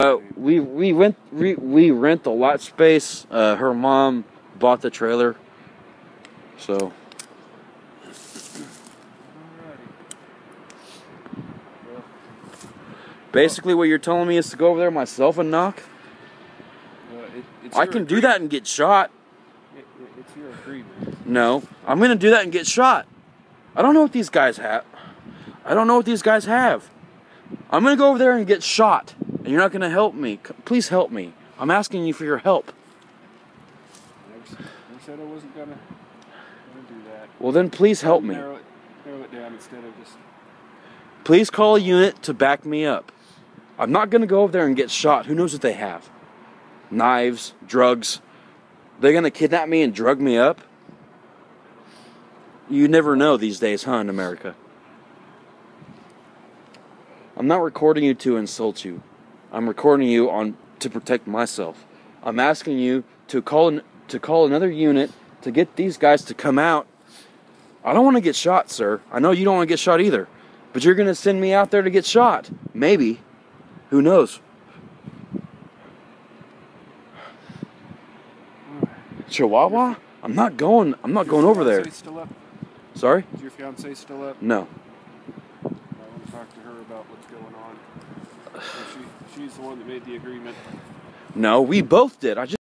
Uh, we we rent we, we rent the lot space. Uh, her mom bought the trailer, so basically what you're telling me is to go over there myself and knock. Uh, it, it's I can do that and get shot. It- it's your agreement. No, I'm gonna do that and get shot. I don't know what these guys have. I don't know what these guys have. I'm gonna go over there and get shot, and you're not gonna help me. Please help me. I'm asking you for your help. Never, never said I wasn't gonna, gonna do that. Well, then please help me. Narrow it, narrow it down instead of just. Please call a unit to back me up. I'm not gonna go over there and get shot. Who knows what they have? Knives, drugs. They're gonna kidnap me and drug me up? You never know these days, huh, in America? I'm not recording you to insult you. I'm recording you on to protect myself. I'm asking you to call an, to call another unit to get these guys to come out. I don't want to get shot, sir. I know you don't want to get shot either. But you're going to send me out there to get shot. Maybe. Who knows? Chihuahua? I'm not going. I'm not Your going over there. Sorry? Is your fiance still up? No. Talk to her about what's going on. She, she's the one that made the agreement. No, we both did. I just